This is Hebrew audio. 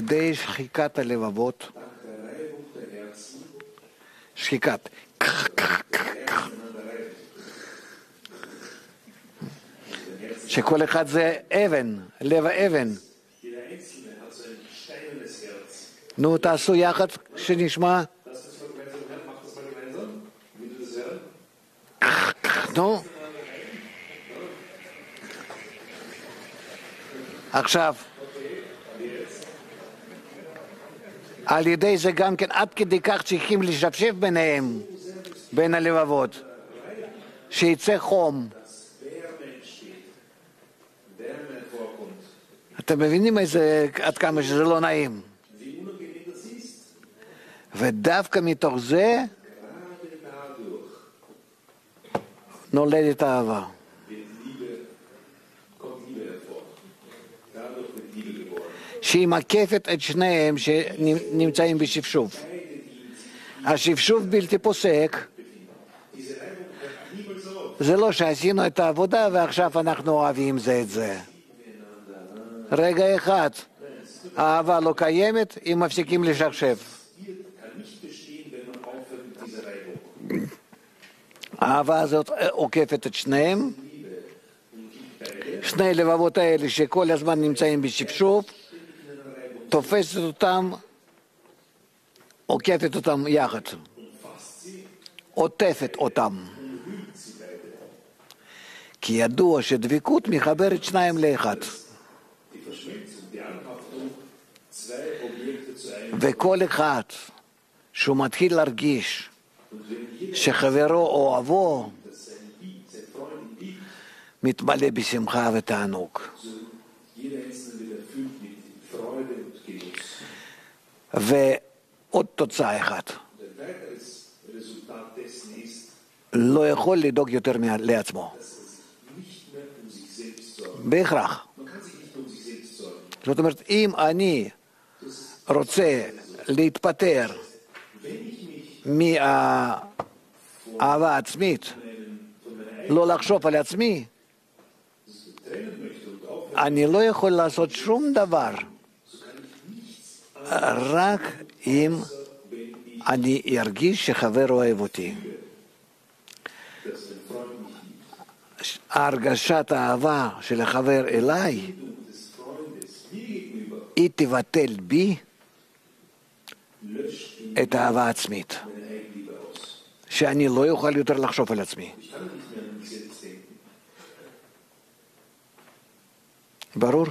ידי שחיקת הלבבות, שחיקת, שכל אחד זה אבן, לב האבן. נו, תעשו יחד, שנשמע. Lass das על ידי זה גם כן עד כדי כך צריכים לשפשף ביניהם, בין הלבבות, שיצא חום. אתם מבינים איזה, עד כמה שזה לא נעים. ודווקא מתוך זה נולדת אהבה. שהיא מקפת את שניהם שנמצאים בשפשוף. השפשוף בלתי פוסק. זה לא שעשינו את העבודה ועכשיו אנחנו אוהבים זה את זה. רגע אחד, האהבה לא קיימת אם מפסיקים Reibung. האהבה הזאת עוקפת את שניהם, שני לבבות האלה שכל הזמן נמצאים בשפשוף, תופסת אותם, עוקפת אותם יחד, עוטפת אותם. כי ידוע שדבקות מחברת שניים לאחד. וכל אחד שהוא מתחיל להרגיש שחברו אוהבו, מתמלא בשמחה ותענוג. ועוד תוצאה אחת. לא יכול לדאוג יותר לעצמו. בהכרח. זאת אומרת, אם אני רוצה להתפטר מהאהבה העצמית, לא לחשוב על עצמי, אני לא יכול לעשות שום דבר רק אם אני ארגיש שחבר אוהב אותי. הרגשת האהבה של החבר אליי, היא תבטל בי את האהבה העצמית, שאני לא יוכל יותר לחשוב על עצמי. ברור?